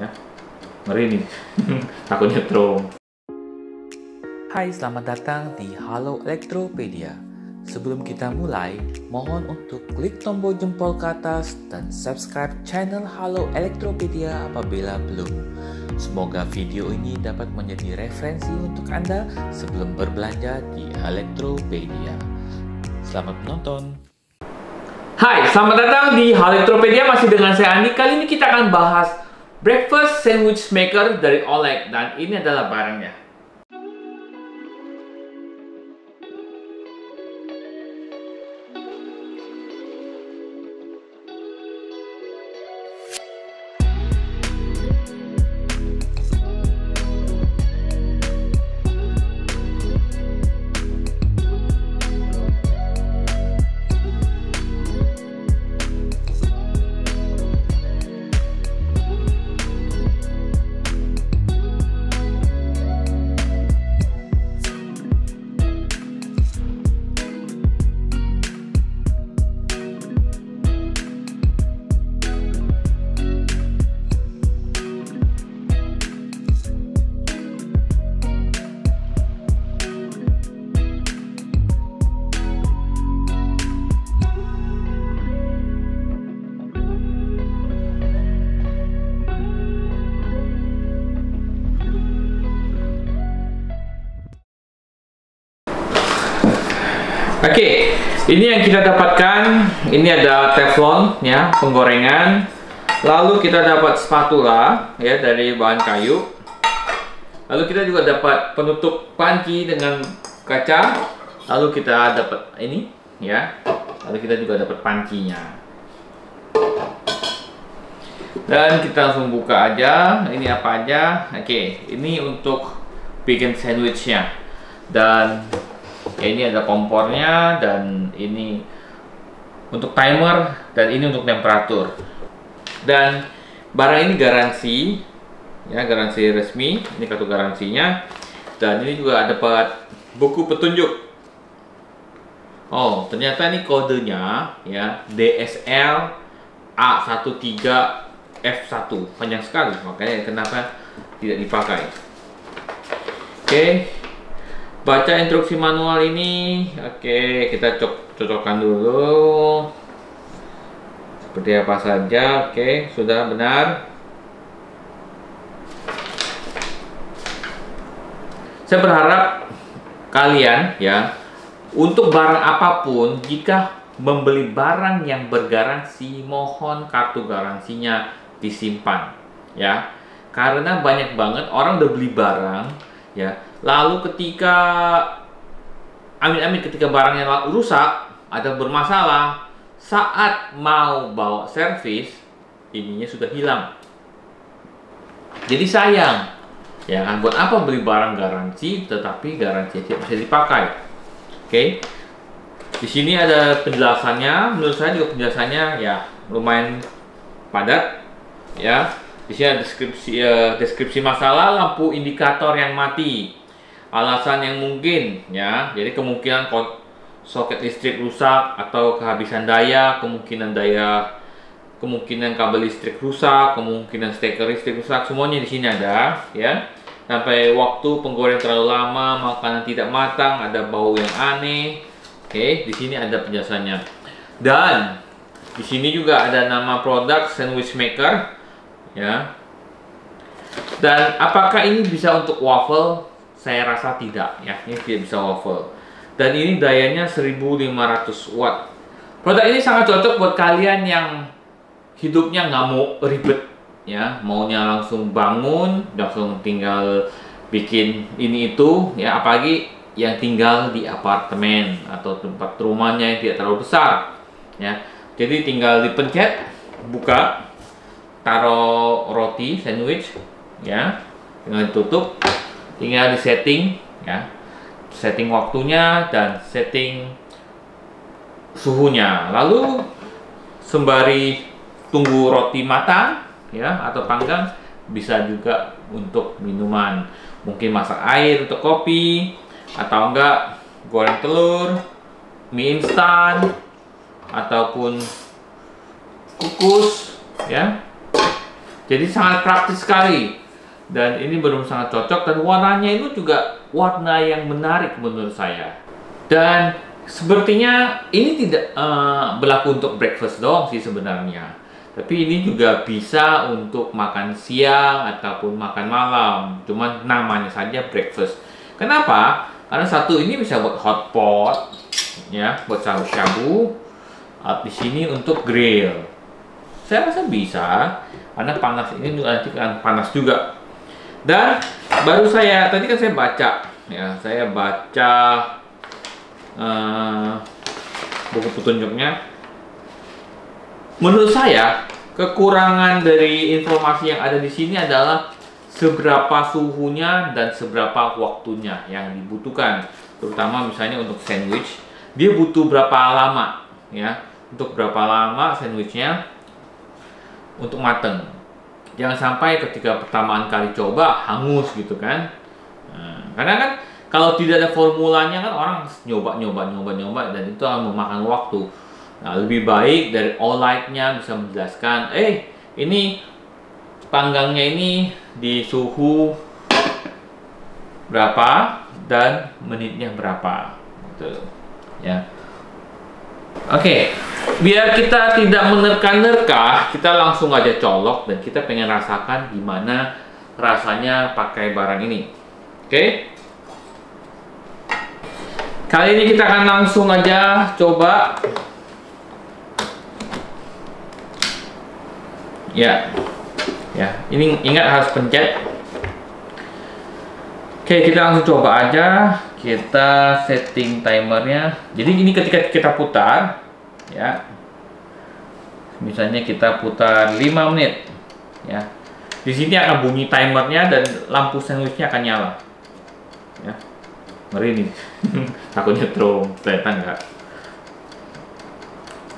ya ngeri nih takutnya nyetrum Hai selamat datang di Halo Elektropedia Sebelum kita mulai, mohon untuk klik tombol jempol ke atas dan subscribe channel Halo Elektropedia apabila belum. Semoga video ini dapat menjadi referensi untuk Anda sebelum berbelanja di Elektropedia. Selamat menonton. Hai, selamat datang di Halo Elektropedia masih dengan saya Andi. Kali ini kita akan bahas breakfast sandwich maker dari Oleg dan ini adalah barangnya. Oke, okay, ini yang kita dapatkan. Ini ada teflon ya, penggorengan. Lalu kita dapat spatula ya dari bahan kayu. Lalu kita juga dapat penutup panci dengan kaca. Lalu kita dapat ini ya. Lalu kita juga dapat pancinya. Dan kita langsung buka aja. Ini apa aja? Oke, okay, ini untuk bikin sandwichnya. Dan ya ini ada kompornya dan ini untuk timer dan ini untuk temperatur. Dan barang ini garansi ya garansi resmi ini kartu garansinya. Dan ini juga dapat buku petunjuk. Oh ternyata ini kodenya ya DSL A13 F1 panjang sekali makanya kenapa tidak dipakai. Oke. okay baca instruksi manual ini. Oke kita cocok cocokkan dulu. Seperti apa saja. Oke sudah benar. Saya berharap kalian ya untuk barang apa pun jika membeli barang yang bergaransi mohon kartu garansinya disimpan ya. Karena banyak banget orang udah beli barang ya Lalu ketika amin-amin ketika barangnya rusak atau bermasalah, saat mau bawa servis, ininya sudah hilang. Jadi sayang. Ya kan buat apa beli barang garansi tetapi garansi tidak bisa dipakai. Oke. Di sini ada penjelasannya, menurut saya juga penjelasannya ya lumayan padat ya. Di sini ada deskripsi uh, deskripsi masalah lampu indikator yang mati alasan yang mungkin ya. Jadi kemungkinan soket listrik rusak atau kehabisan daya kemungkinan daya kemungkinan kabel listrik rusak kemungkinan steker listrik rusak semuanya di sini ada ya. Sampai waktu penggoreng terlalu lama makanan tidak matang ada bau yang aneh oke di sini ada penjelasannya. Dan di sini juga ada nama produk sandwich maker ya. Dan apakah ini bisa untuk waffle saya rasa tidak ya, ini tidak bisa waffle. Dan ini dayanya 1500 watt. Produk ini sangat cocok buat kalian yang hidupnya nggak mau ribet ya, maunya langsung bangun, langsung tinggal bikin ini itu ya, apalagi yang tinggal di apartemen atau tempat rumahnya yang tidak terlalu besar ya. Jadi tinggal dipencet, buka, taruh roti sandwich ya, tinggal ditutup tinggal di setting ya. Setting waktunya dan setting suhunya. Lalu sembari tunggu roti matang ya atau panggang bisa juga untuk minuman. Mungkin masak air untuk kopi atau enggak goreng telur mie instan ataupun kukus ya. Jadi sangat praktis sekali. Dan ini belum sangat cocok dan warnanya itu juga warna yang menarik menurut saya. Dan sepertinya ini tidak uh, berlaku untuk breakfast doang sih sebenarnya. Tapi ini juga bisa untuk makan siang ataupun makan malam. Cuman namanya saja breakfast. Kenapa? Karena satu ini bisa buat hot pot, ya, buat shabu-shabu. Di sini untuk grill. Saya rasa bisa, karena panas ini nanti akan panas juga. Dan baru saya tadi kan saya baca, ya, saya baca uh, buku petunjuknya. Menurut saya kekurangan dari informasi yang ada di sini adalah seberapa suhunya dan seberapa waktunya yang dibutuhkan. Terutama misalnya untuk sandwich dia butuh berapa lama ya. Untuk berapa lama sandwichnya? Untuk mateng jangan sampai ketika pertamaan kali coba hangus gitu kan. Nah, karena kan kalau tidak ada formulanya kan orang nyoba nyoba nyoba nyoba dan itu akan memakan waktu. Nah lebih baik dari all light-nya bisa menjelaskan eh ini panggangnya ini di suhu berapa dan menitnya berapa? Gitu ya oke biar kita tidak menerka-nerka kita langsung aja colok dan kita pengen rasakan gimana rasanya pakai barang ini. Oke? Kali ini kita akan langsung aja coba. Ya. Ya ini ingat harus pencet. Oke kita langsung coba aja kita setting timernya. Jadi ini ketika kita putar ya. Misalnya kita putar 5 menit ya. Di sini akan bunyi timernya dan lampu sandwichnya akan nyala ya. Ngeri nih takutnya terus ternyata enggak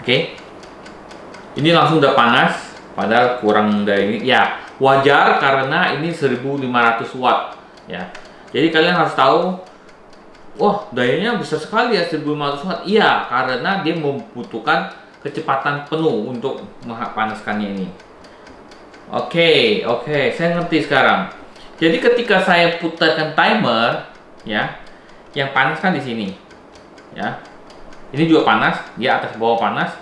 oke. Ini langsung udah panas padahal kurang dari ini. Ya wajar karena ini 1500 watt ya. Jadi kalian harus tahu wah dayanya besar sekali ya 1500 watt. Iya karena dia membutuhkan kecepatan penuh untuk mengpanaskannya ini. Oke okay, oke okay, saya ngerti sekarang. Jadi ketika saya putarkan timer ya yang panas kan di sini ya. Ini juga panas dia atas bawah panas.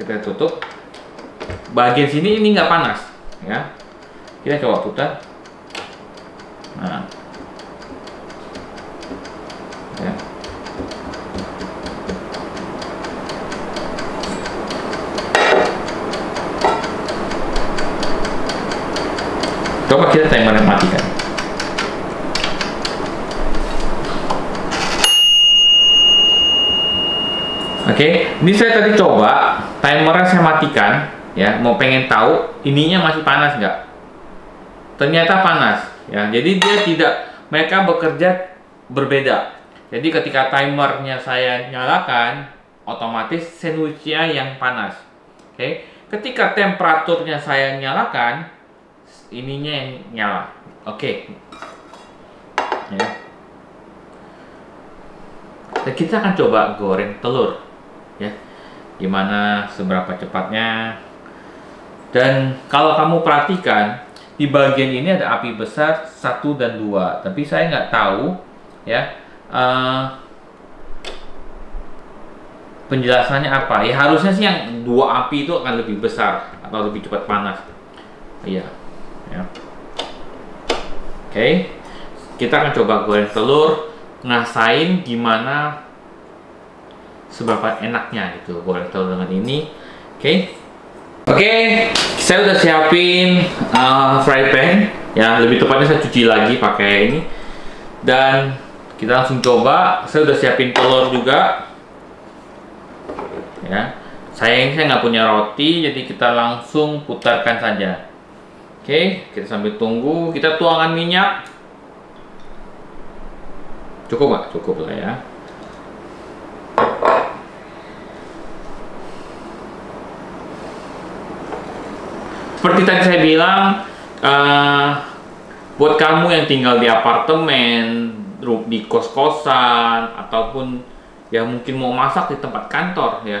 Kita tutup. Bagian sini ini nggak panas ya. Kita coba putar. Nah ya. Coba kita timer matikan Oke, okay. ini saya tadi coba timernya saya matikan ya mau pengen tahu ininya masih panas nggak ternyata panas ya jadi dia tidak mereka bekerja berbeda jadi ketika timernya saya nyalakan otomatis sandwichnya yang panas oke okay? ketika temperaturnya saya nyalakan ininya yang nyala oke okay. ya dan kita akan coba goreng telur ya gimana seberapa cepatnya dan kalau kamu perhatikan di bagian ini ada api besar satu dan dua, tapi saya nggak tahu ya uh, penjelasannya apa. Ya harusnya sih yang dua api itu akan lebih besar atau lebih cepat panas. Iya, ya. Oke, kita akan coba goreng telur, ngasain gimana seberapa enaknya gitu goreng telur dengan ini. Oke. Oke, saya udah siapin uh, fry pan. Ya, lebih tepatnya saya cuci lagi pakai ini. Dan kita langsung coba. Saya udah siapin telur juga. Ya, sayang saya nggak punya roti, jadi kita langsung putarkan saja. Oke, kita sambil tunggu. Kita tuangkan minyak. Cukup nggak? Cukup lah ya. seperti tadi saya bilang uh, buat kamu yang tinggal di apartemen di kos-kosan ataupun yang mungkin mau masak di tempat kantor ya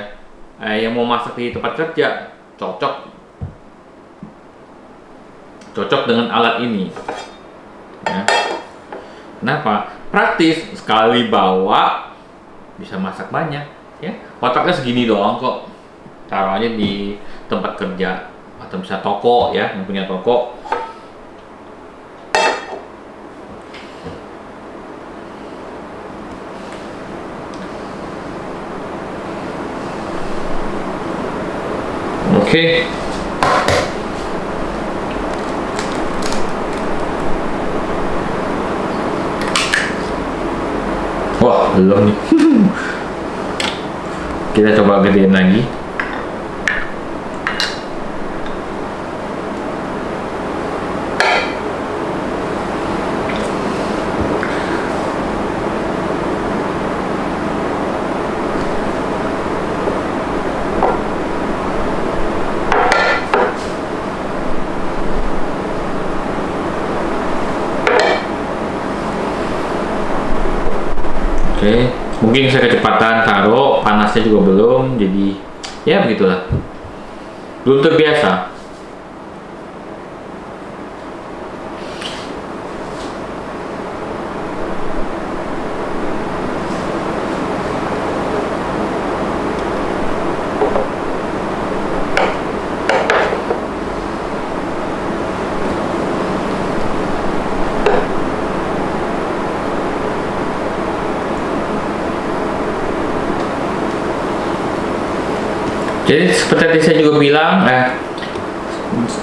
eh, yang mau masak di tempat kerja cocok cocok dengan alat ini. Ya. Kenapa? Praktis sekali bawa bisa masak banyak. Ya, kotaknya segini doang kok. Taruh di tempat kerja atau bisa toko ya, yang punya toko. Oke. Okay. Wah, belum nih. Kita coba gedein lagi. Oke, mungkin saya kecepatan taruh, panasnya juga belum, jadi ya begitulah. Belum terbiasa. Jadi seperti tadi saya juga bilang, eh,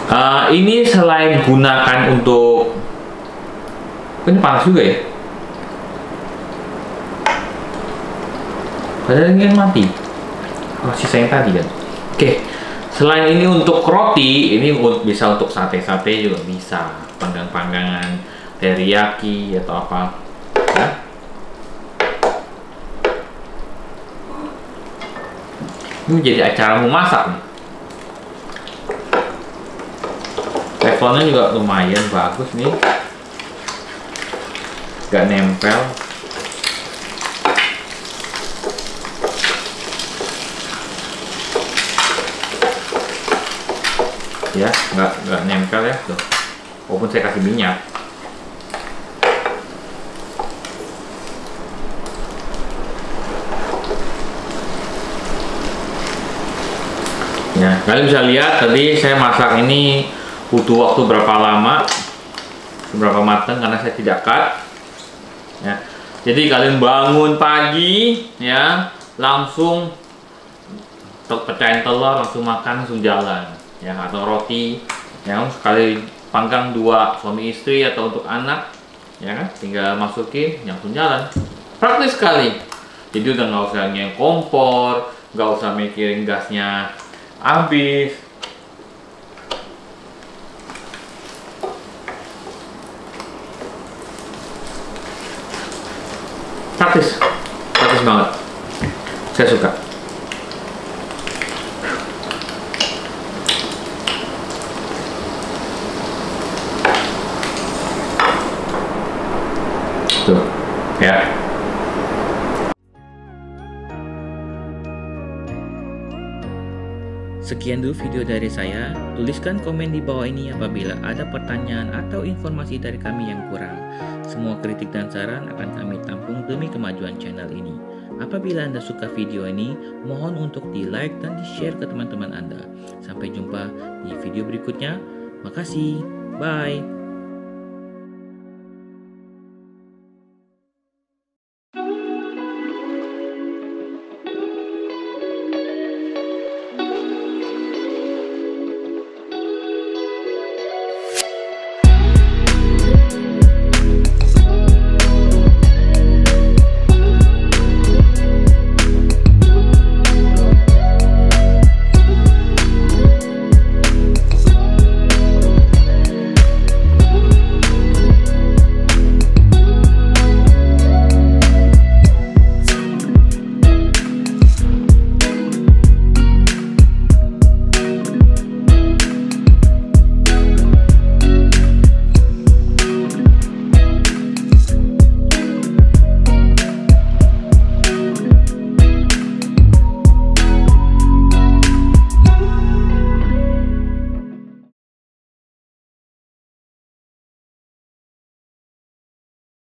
uh, ini selain gunakan untuk ini panas juga ya. Padahal ini kan mati. Oh, sisa yang tadi kan. Oke. Selain ini untuk roti, ini bisa untuk sate-sate juga bisa. Panggang-panggangan teriyaki atau apa. Ya. Ini jadi acara memasak nih. Teflonnya juga lumayan bagus nih. Gak nempel. Ya, nggak nggak nempel ya tuh. Walaupun saya kasih minyak. Ya, kalian bisa lihat tadi saya masak ini butuh waktu berapa lama, berapa matang karena saya tidak cut. Ya, jadi kalian bangun pagi, ya langsung pecahin telur, langsung makan, langsung jalan, ya atau roti, ya sekali panggang dua suami istri atau untuk anak, ya kan, tinggal masukin, langsung jalan. Praktis sekali. Jadi udah nggak usah nyeng kompor, nggak usah mikirin gasnya habis. Praktis. Praktis banget. Saya suka. Tuh. Ya Sekian dulu video dari saya. Tuliskan komen di bawah ini apabila ada pertanyaan atau informasi dari kami yang kurang. Semua kritik dan saran akan kami tampung demi kemajuan channel ini. Apabila Anda suka video ini, mohon untuk di-like dan di-share ke teman-teman Anda. Sampai jumpa di video berikutnya. Makasih. Bye.